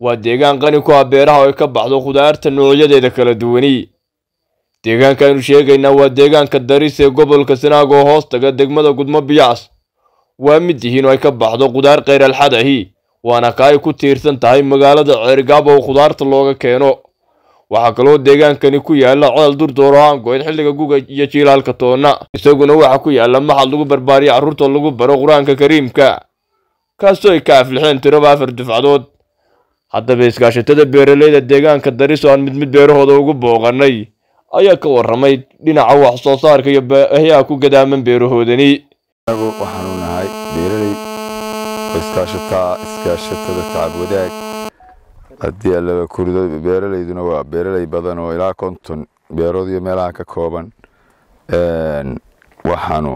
waa deegaan qani ku ah beeraha oo ay ka baxdo khudaarta noocyadeeda kala duwani deegaankaaynu sheegaynaa waa deegaanka daris ee gobolka sanaag oo hoos taga degmada gudmo biyacas waa mid yihiin oo ay ka baxdo khudaar kheyr-alxad ahi waana ka ay ku tiirsan tahay magaalada ceerigaab oo khudaarta looga keeno. Waxaa kaloo deegaankani ku yaalla codal durdooro aan go-ed xilliga guga iyo jiilaalka toonna. Isaguna waxaa ku yaalla maxad lagu barbaariyo carruurta lagu baro qur'aanka kariimka kaasoo ay ka aflixeen tiraba afar dufcadood haddaba iskaashatada beeraleyda deegaanka daris oo aan mid mid beerahooda ugu booqanay ayaa ka warramay dhinaca wax soo saarka iyo baahiyaha ku gadaaman beerahoodani. Anagu waxaanu nahay beeraley iskaashataa iskaashatada tacab wadaag. Haddii allaba kurido beeraleyduna waa beeraley badan oo ilaa konton beerood iyo meelaha ka kooban. Waxaanu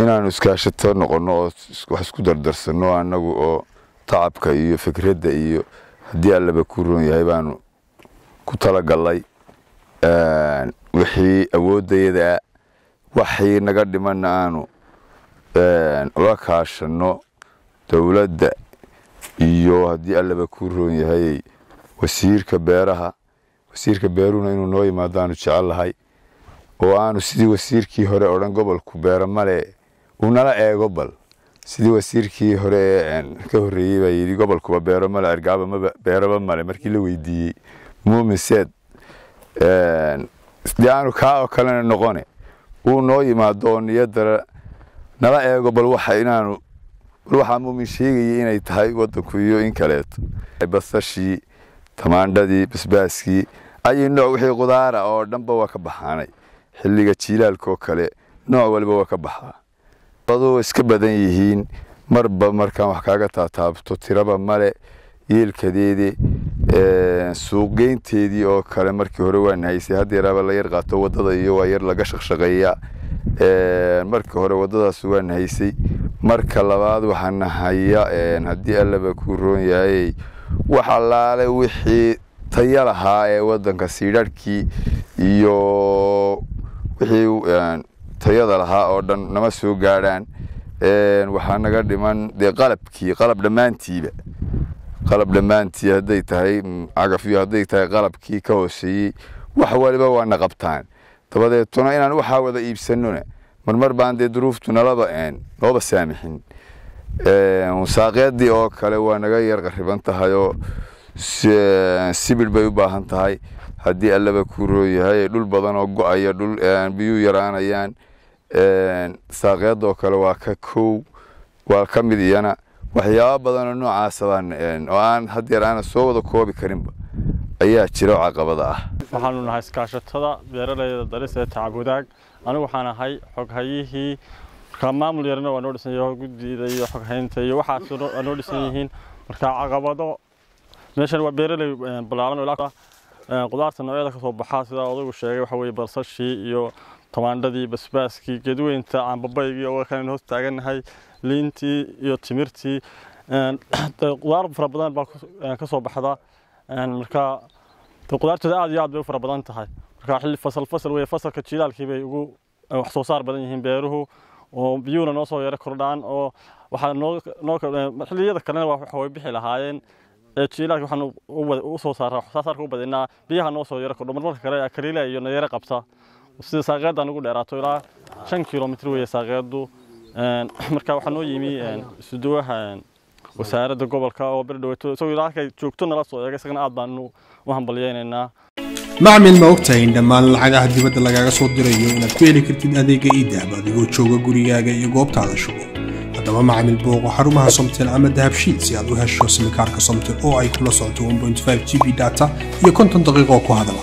inaanu iskaashato noqonno oo wax isku dardarsanno annagu oo tacabka iyo fikradda iyo haddii allaba ku roon yahay baanu ku talagallay wixii awooddayada waxii naga dhimanna aanu ula kaashanno dowladda iyo haddii allaba ku roon yahay wasiirka beeraha. Wasiirka beeruhuna inuu noo yimaado aanu jecellahay oo aanu sidii wasiirkii hore o dhan gobolku beera male uu nala eego bal sidii wasiirkii hore ka horreeyey baa yidhi gobolkuba beero male ergaaba maba beeraba male markii la weydiiyey muumin seed dee aanu kaa oo kalena noqone uu noo yimaado niyadara nala eego bal waxa inaanu bal waxaa muumin sheegayay inay tahay wadanku iyo in kaleeto. Basashii tamaandhadii basbaaskii ayay nooc wixii qudaara oo dhanba waa ka baxaanay. Xilliga jiilaalkaoo kale nooc waliba waa ka baxaa aduu iska badan yihiin marba markaan wax kaaga taataabto tiraba male yeelkadeedii suuqgeynteedii oo kale markii hore waan haysay haddeeraaba la yar qaato waddada iyo waa yar laga shaqshaqeeya. Markii hore wadadaas waan haysay marka labaad waxaana haya haddii allaba ku roon yahay wax allaale wixii taya lahaa ee wadanka siidharhkii iyo wixii tayada lahaa oo dhan nama soo gaadhaan waxaa naga dhiman dee qalabkii qalab dhammaantiiba. Qalab dhammaantii hadday tahay cagafyo hadday tahay qalabkii ka hooseeyey wax waliba waana qabtaan. Dabadeetuna inaan waxaa wada iibsanona marmar baan dee duruuftu nalaba nooba saamixin. Saaqeedii oo kale waa naga yar qariban tahay oo sibir bay u baahan tahay. Haddii allaba ku rooyahay dhul badan oo go'aya dhul biyuu yaraanayaan saaqeedoo kale waa ka kow waa ka mid iyana waxyaaba badanoo noocaasa baan oo aan haddeer aanan soo wada koobi karinba. Ayaa jira caqabada ah. Waxaanu nahay iskaashatada beeraleyda daris ee tacab wadaag anigu waxaan ahay xoghayihii maamul yarna waa noo dhisan yahay guddida iyo xoghaynta iyo waxaas noo dhisan yihiin. Markaa caqabado meeshan waa oo ilaa qudaarta noocyada ka soo baxaa sida odagu sheegay waxa weeye barsashii iyo tamaandhadii basbaaskii geedweynta cambabaygii oo kan hoos taagannahay liintii iyo timirtii qudaar fara badan baa ka soo baxda marka qudaartooda aad iyo aad bay u fara badan tahay. Marka xilli fasal fasal weye fasalka jiilaalkii bay ugu wax soo saar badan yihiin beeruhu oo biyuhuna noo soo yaro kordhaan oo waxaa noo xilliyada kalena waxa way bixi lahaayeen. Jiilaalka waxaan u soo saaraa wax soo saarka u badinaa biyaha noo soo yaro kordho marmarka kale kaliila iyo nayare qabta sida saaqeedda ugu dheeraato ilaa shan kilomitr weeye saaqeeddu marka waxaa noo yimi isuduwaha wasaaradda gobolka oo berdhaweeto isagoo ilaa halkay joogto nala soo eegay isagana aad baanu u hambalyeynaynaa macmil ma ogtahay in dhammaan lacagaha dibadda lagaaga soo dirayo inaad ku heli kartid adeega iidahab adigoo jooga gurigaaga iyo goobtaada shugo haddaba macmil booqo xarumaha somtel ama dahabshiid si aad u hesho simikaarka somtel oo ay kula socoto 1.5 g b data iyo konton daqiiqo ku hadala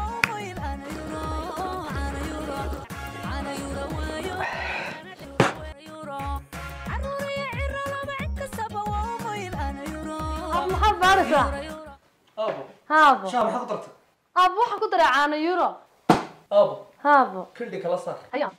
بارسة أبو. هابو. شاب حقدرت أبو حقدر عانا يورو أبو. هابو. كل دي كلا صار. أيام